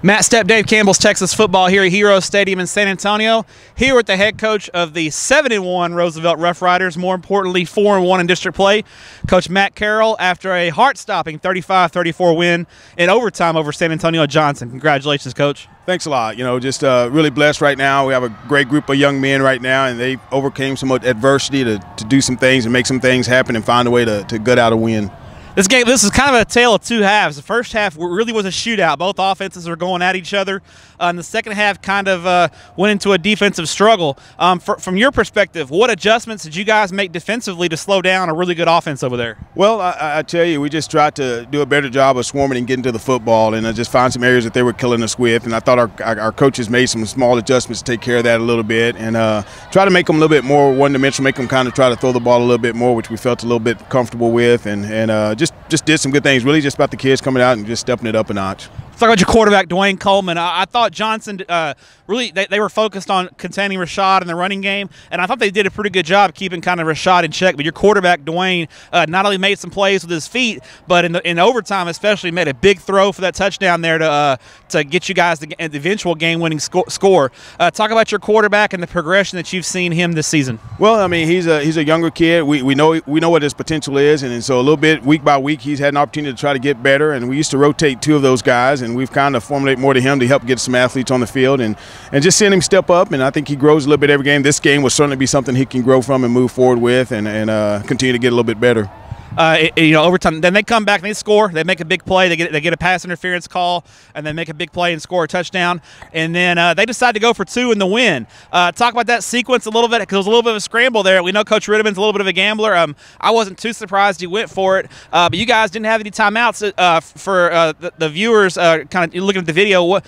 Matt Stepp, Dave Campbell's Texas football here at Heroes Stadium in San Antonio. Here with the head coach of the 7 1 Roosevelt Rough Riders, more importantly, 4 and 1 in district play, Coach Matt Carroll, after a heart stopping 35 34 win in overtime over San Antonio Johnson. Congratulations, Coach. Thanks a lot. You know, just uh, really blessed right now. We have a great group of young men right now, and they overcame some adversity to, to do some things and make some things happen and find a way to, to gut out a win. This game, this is kind of a tale of two halves. The first half really was a shootout. Both offenses were going at each other. Uh, and the second half kind of uh, went into a defensive struggle. Um, for, from your perspective, what adjustments did you guys make defensively to slow down a really good offense over there? Well, I, I tell you, we just tried to do a better job of swarming and getting to the football, and I just find some areas that they were killing us with. And I thought our, our coaches made some small adjustments to take care of that a little bit, and uh, try to make them a little bit more one-dimensional, make them kind of try to throw the ball a little bit more, which we felt a little bit comfortable with, and and uh, just just did some good things. Really, just about the kids coming out and just stepping it up a notch. Talk about your quarterback, Dwayne Coleman. I, I thought Johnson uh, really they, they, were focused on containing Rashad in the running game, and I thought they did a pretty good job keeping kind of Rashad in check. But your quarterback, Dwayne, uh, not only made some plays with his feet, but in the in overtime especially made a big throw for that touchdown there to uh, to get you guys the, the eventual game-winning sco score. Uh, talk about your quarterback and the progression that you've seen him this season. Well, I mean he's a he's a younger kid. We, we know we know what his potential is, and, and so a little bit week by week he's had an opportunity to try to get better. And we used to rotate two of those guys, and we've kind of formulate more to him to help get some athletes on the field and and just seeing him step up. And I think he grows a little bit every game. This game will certainly be something he can grow from and move forward with, and and uh, continue to get a little bit better uh, you know, overtime. Then they come back and they score. They make a big play. They get they get a pass interference call, and then make a big play and score a touchdown. And then uh, they decide to go for two in the win. Uh, talk about that sequence a little bit because it was a little bit of a scramble there. We know Coach Ritterman's a little bit of a gambler. Um, I wasn't too surprised he went for it, uh, but you guys didn't have any timeouts uh, for uh, the, the, viewers. kind of looking at the video, what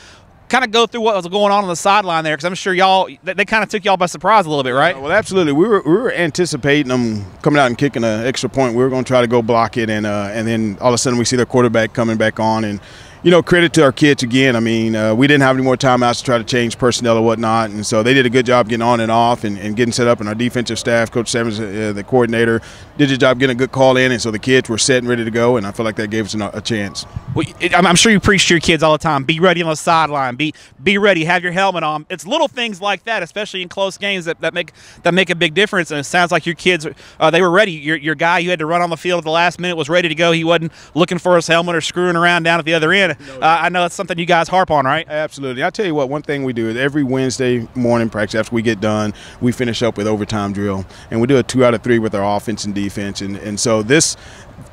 kind of go through what was going on on the sideline there because I'm sure y'all they, they kind of took y'all by surprise a little bit, right? Well, absolutely. We were we were anticipating them coming out and kicking an extra point. We were going to try to go block it, and uh, and then all of a sudden we see their quarterback coming back on and you know, credit to our kids again. I mean, uh, we didn't have any more timeouts to try to change personnel or whatnot, and so they did a good job getting on and off and, and getting set up. And our defensive staff, Coach Sevens, uh, the coordinator, did a job getting a good call in, and so the kids were set and ready to go. And I feel like that gave us a, a chance. Well, I'm sure you preach to your kids all the time: be ready on the sideline, be be ready, have your helmet on. It's little things like that, especially in close games, that, that make that make a big difference. And it sounds like your kids, uh, they were ready. Your, your guy you had to run on the field at the last minute was ready to go. He wasn't looking for his helmet or screwing around down at the other end. Uh, I know it's something you guys harp on, right? Absolutely. I'll tell you what, one thing we do is every Wednesday morning practice after we get done, we finish up with overtime drill, and we do a two out of three with our offense and defense, and and so this.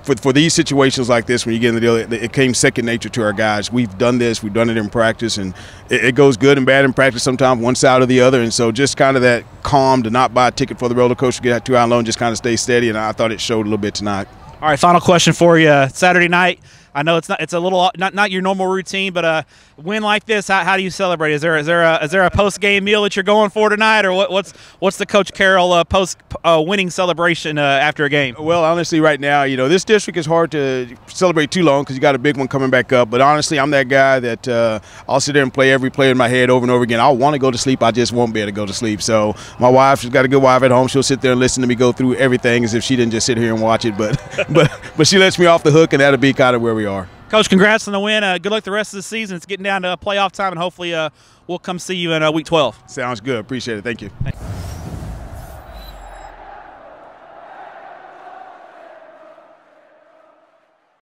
For, for these situations like this, when you get in the deal, it, it came second nature to our guys. We've done this, we've done it in practice, and it, it goes good and bad in practice sometimes, one side or the other. And so just kind of that calm to not buy a ticket for the roller coaster, get out two out low, and just kind of stay steady. And I thought it showed a little bit tonight. All right, final question for you. Saturday night, I know it's not it's a little not, not your normal routine, but a win like this, how, how do you celebrate? Is there is there a is there a post game meal that you're going for tonight, or what, what's what's the Coach Carroll uh, post uh, winning celebration uh, after a game? Well, honestly, right now, you know, this district is hard to celebrate too long because you got a big one coming back up. But honestly, I'm that guy that uh, I'll sit there and play every play in my head over and over again. I want to go to sleep, I just won't be able to go to sleep. So my wife, she's got a good wife at home. She'll sit there and listen to me go through everything as if she didn't just sit here and watch it. But but but she lets me off the hook, and that'll be kind of where we are. Coach, congrats on the win. Uh, good luck the rest of the season. It's getting down to playoff time, and hopefully uh, we'll come see you in uh, week 12. Sounds good. Appreciate it. Thank you.